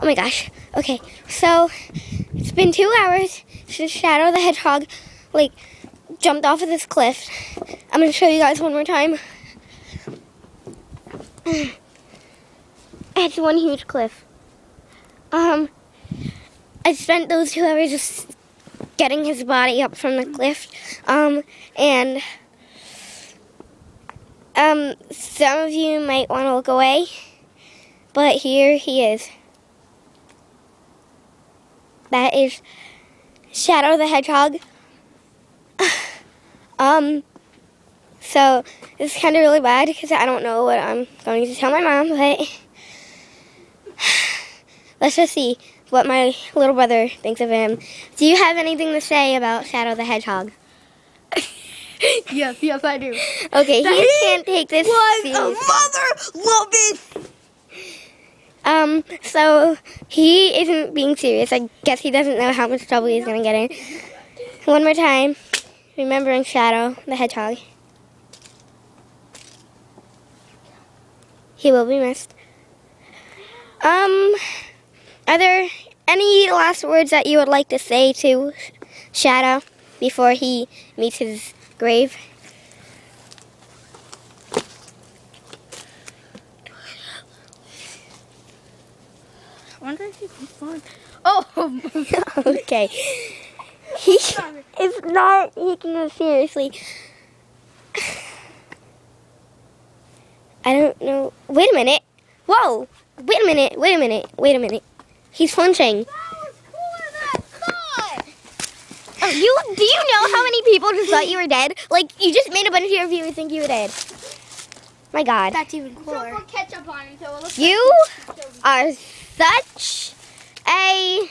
Oh my gosh. Okay, so it's been two hours since Shadow the Hedgehog, like, jumped off of this cliff. I'm gonna show you guys one more time. It's one huge cliff. Um, I spent those two hours just getting his body up from the cliff. Um, and um, some of you might want to look away, but here he is. That is Shadow the Hedgehog. um, so it's kind of really bad because I don't know what I'm going to tell my mom, but let's just see what my little brother thinks of him. Do you have anything to say about Shadow the Hedgehog? yes, yes, I do. Okay, That he he can't take this Was a mother loving. Um, so he isn't being serious. I guess he doesn't know how much trouble he's gonna get in. One more time, remembering Shadow the Hedgehog. He will be missed. Um, are there any last words that you would like to say to Shadow before he meets his grave? Wonder if he's fun. Oh, okay. He is not taking it seriously. I don't know. Wait a minute. Whoa. Wait a minute. Wait a minute. Wait a minute. He's flinching. Oh, you do you know how many people just thought you were dead? Like you just made a bunch of your viewers think you were dead. My God. That's even cooler. You are such a